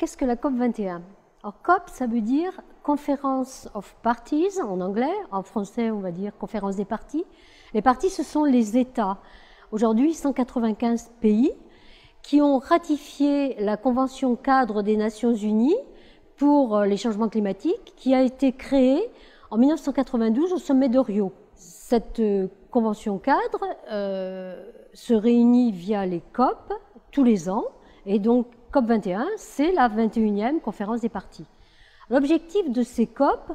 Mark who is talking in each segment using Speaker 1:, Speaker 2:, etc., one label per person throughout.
Speaker 1: Qu'est-ce que la COP 21 Alors COP, ça veut dire Conference of Parties en anglais, en français on va dire Conférence des parties. Les parties, ce sont les États. Aujourd'hui, 195 pays qui ont ratifié la Convention cadre des Nations Unies pour euh, les changements climatiques, qui a été créée en 1992 au sommet de Rio. Cette euh, convention cadre euh, se réunit via les COP tous les ans, et donc COP21, c'est la 21e conférence des parties. L'objectif de ces COP,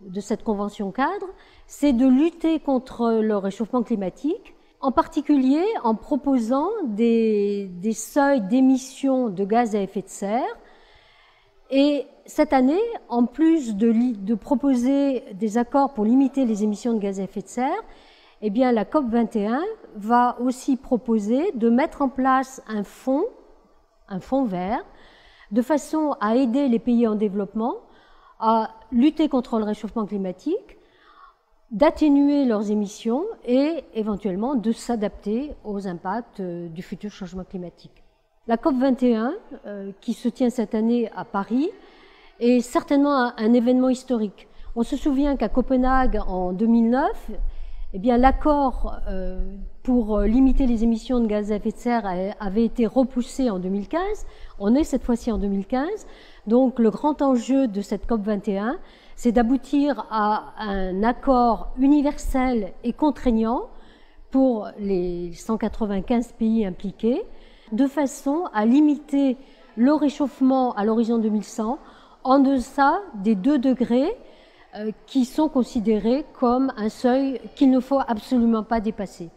Speaker 1: de cette convention cadre, c'est de lutter contre le réchauffement climatique, en particulier en proposant des, seuils d'émissions de gaz à effet de serre. Et cette année, en plus de, proposer des accords pour limiter les émissions de gaz à effet de serre, eh bien, la COP 21 va aussi proposer de mettre en place un fonds un fonds vert, de façon à aider les pays en développement à lutter contre le réchauffement climatique, d'atténuer leurs émissions et éventuellement de s'adapter aux impacts euh, du futur changement climatique. La COP 21, euh, qui se tient cette année à Paris, est certainement un, événement historique. On se souvient qu'à Copenhague, en 2009, eh l'accord euh, pour limiter les émissions de gaz à effet de serre avait été repoussé en 2015. On est cette fois-ci en 2015. Donc, le grand enjeu de cette COP 21, c'est d'aboutir à un accord universel et contraignant pour les 195 pays impliqués, de façon à limiter le réchauffement à l'horizon 2100 en deçà des 2 degrés euh, qui sont considérés comme un seuil qu'il ne faut absolument pas dépasser.